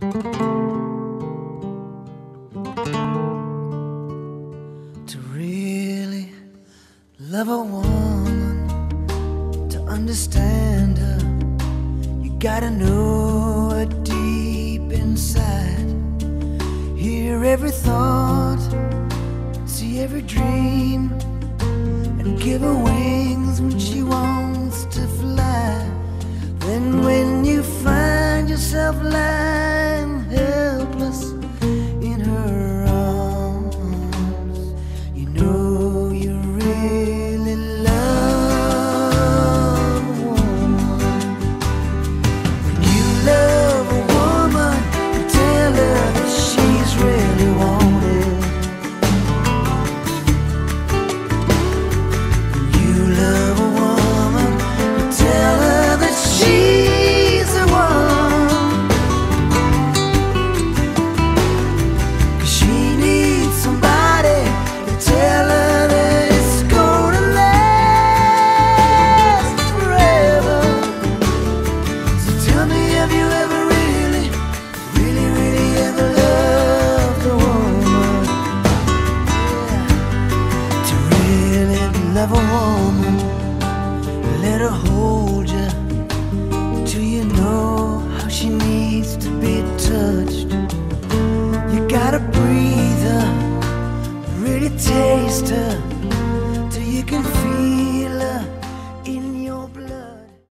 To really love a woman, to understand her, you gotta know her deep inside. Hear every thought, see every dream, and give her wings when she wants love a woman, let her hold you till you know how she needs to be touched. You gotta breathe her, really taste her till you can feel.